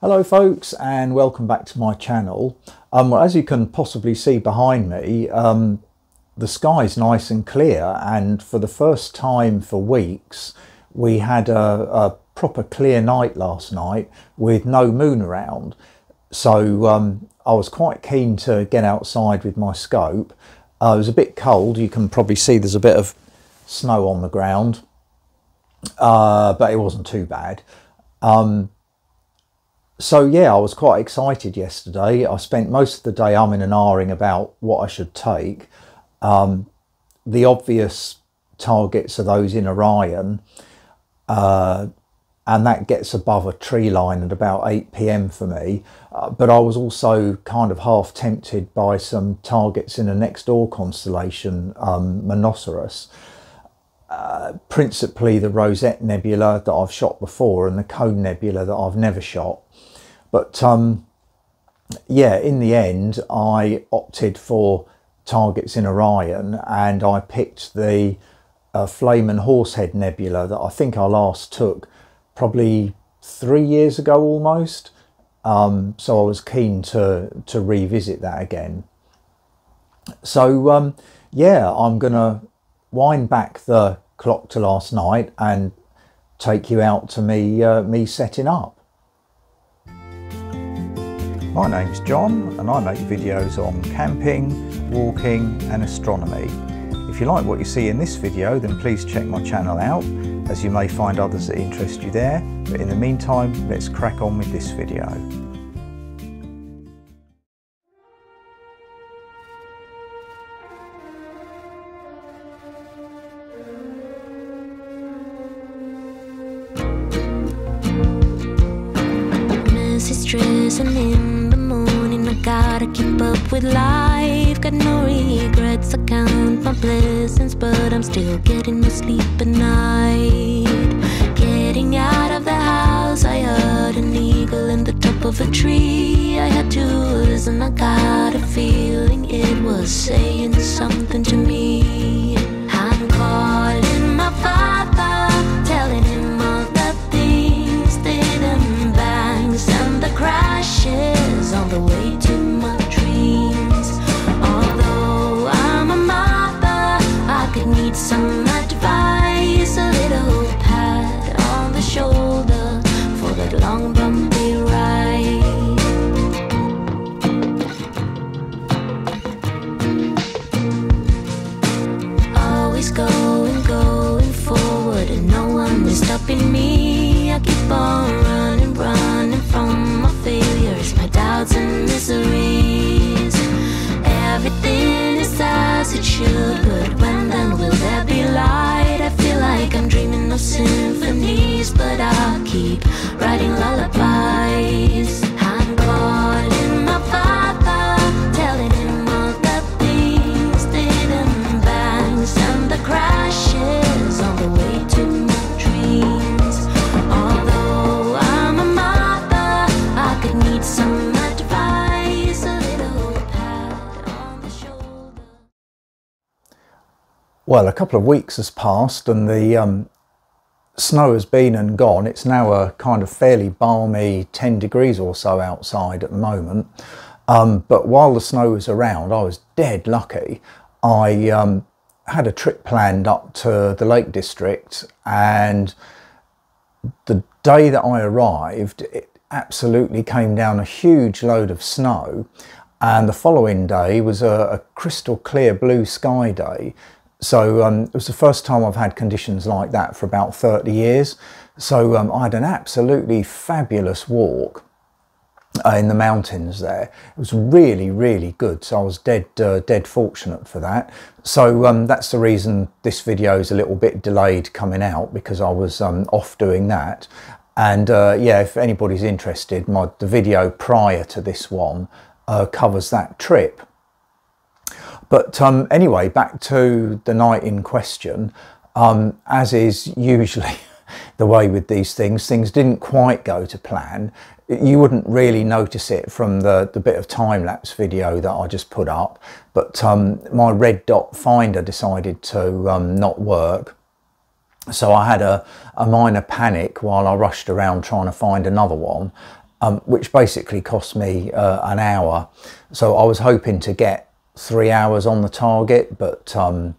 Hello folks and welcome back to my channel. Um, well, as you can possibly see behind me, um, the sky's nice and clear and for the first time for weeks we had a, a proper clear night last night with no moon around. So um, I was quite keen to get outside with my scope. Uh, it was a bit cold, you can probably see there's a bit of snow on the ground, uh, but it wasn't too bad. Um, so yeah, I was quite excited yesterday. I spent most of the day umming and ahhing about what I should take. Um, the obvious targets are those in Orion, uh, and that gets above a tree line at about 8 p.m. for me. Uh, but I was also kind of half tempted by some targets in a next door constellation, um, Monoceros. Uh, principally the Rosette Nebula that I've shot before and the Cone Nebula that I've never shot. But um, yeah, in the end, I opted for targets in Orion and I picked the uh, Flame and Horsehead Nebula that I think I last took probably three years ago almost. Um, so I was keen to, to revisit that again. So um, yeah, I'm going to wind back the clock to last night and take you out to me, uh, me setting up. My name's John and I make videos on camping, walking and astronomy. If you like what you see in this video then please check my channel out as you may find others that interest you there. But in the meantime let's crack on with this video. With life. Got no regrets. I count my blessings, but I'm still getting no sleep at night. Getting out of the house, I heard an eagle in the top of a tree. I had to listen. I got a feeling it was saying something to me. Well, a couple of weeks has passed and the um, snow has been and gone. It's now a kind of fairly balmy 10 degrees or so outside at the moment. Um, but while the snow was around, I was dead lucky. I um, had a trip planned up to the Lake District and the day that I arrived, it absolutely came down a huge load of snow. And the following day was a, a crystal clear blue sky day. So um, it was the first time I've had conditions like that for about 30 years. So um, I had an absolutely fabulous walk uh, in the mountains there. It was really, really good. So I was dead, uh, dead fortunate for that. So um, that's the reason this video is a little bit delayed coming out because I was um, off doing that. And uh, yeah, if anybody's interested, my the video prior to this one uh, covers that trip. But um, anyway, back to the night in question. Um, as is usually the way with these things, things didn't quite go to plan. You wouldn't really notice it from the, the bit of time-lapse video that I just put up, but um, my red dot finder decided to um, not work. So I had a, a minor panic while I rushed around trying to find another one um, which basically cost me uh, an hour. So I was hoping to get three hours on the target, but um,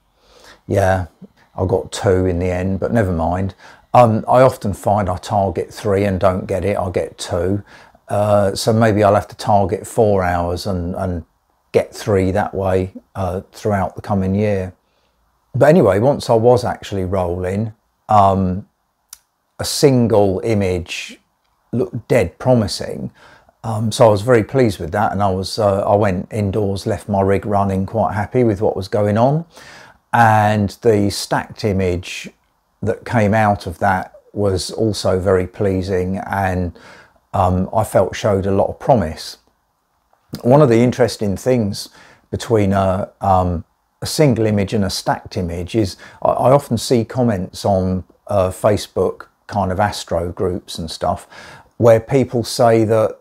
yeah, I got two in the end, but never mind. Um, I often find I target three and don't get it, I get two. Uh, so maybe I'll have to target four hours and, and get three that way uh, throughout the coming year. But anyway, once I was actually rolling, um, a single image looked dead promising. Um, so I was very pleased with that, and I was uh, I went indoors, left my rig running, quite happy with what was going on, and the stacked image that came out of that was also very pleasing, and um, I felt showed a lot of promise. One of the interesting things between a, um, a single image and a stacked image is I, I often see comments on uh, Facebook kind of astro groups and stuff where people say that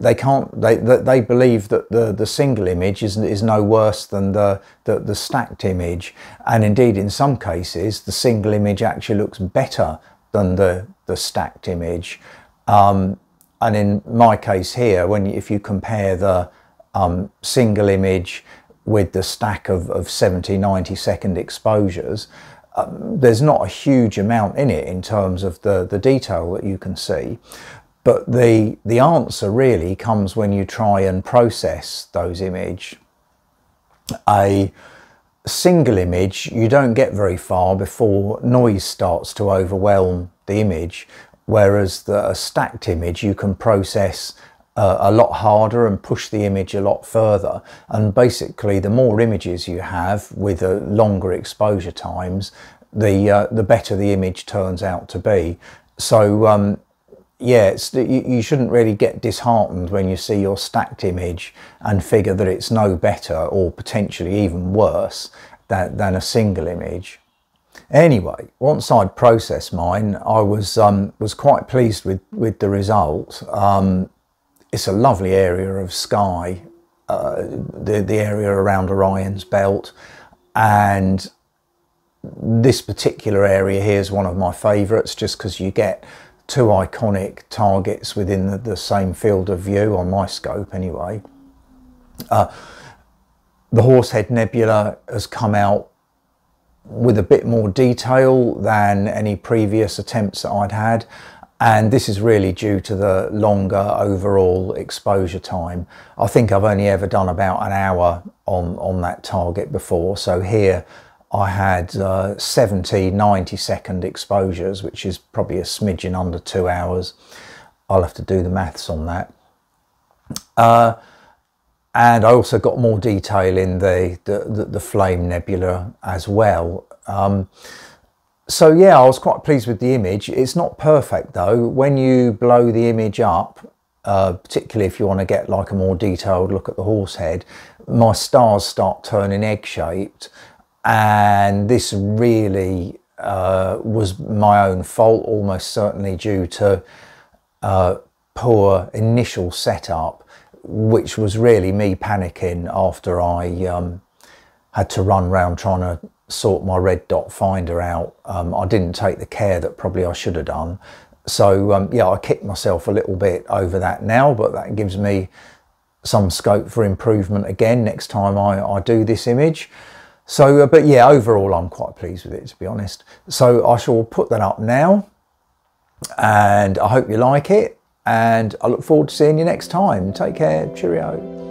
they can't they they believe that the the single image is is no worse than the, the the stacked image and indeed in some cases the single image actually looks better than the the stacked image um, and in my case here when if you compare the um, single image with the stack of, of 70 90 second exposures um, there's not a huge amount in it in terms of the, the detail that you can see. But the, the answer really comes when you try and process those image. A single image, you don't get very far before noise starts to overwhelm the image, whereas the, a stacked image you can process uh, a lot harder and push the image a lot further. And basically, the more images you have with a longer exposure times, the uh, the better the image turns out to be. So um, yeah, you, you, shouldn't really get disheartened when you see your stacked image and figure that it's no better or potentially even worse than, than a single image. Anyway, once I'd processed mine, I was um, was quite pleased with with the result. Um, it's a lovely area of sky, uh, the, the area around Orion's belt. And this particular area here is one of my favourites just because you get two iconic targets within the, the, same field of view on my scope anyway. Uh, the Horsehead Nebula has come out with a bit more detail than any previous attempts that I'd had and this is really due to the longer overall exposure time. I think I've only ever done about an hour on, on that target before, so here I had uh, 70, 90 second exposures, which is probably a smidgen under two hours. I'll have to do the maths on that. Uh, and I also got more detail in the, the, the, the Flame Nebula as well. Um, so yeah, I was quite pleased with the image. It's not perfect though. When you blow the image up, uh, particularly if you want to get like a more detailed look at the horse head, my stars start turning egg-shaped. And this really uh, was my own fault, almost certainly due to uh, poor initial setup, which was really me panicking after I um, had to run around trying to sort my red dot finder out. Um, I didn't take the care that probably I should have done. So um, yeah, I kicked myself a little bit over that now, but that gives me some scope for improvement again next time I, I do this image. So, uh, but yeah, overall I'm quite pleased with it to be honest. So I shall put that up now and I hope you like it and I look forward to seeing you next time. Take care, cheerio.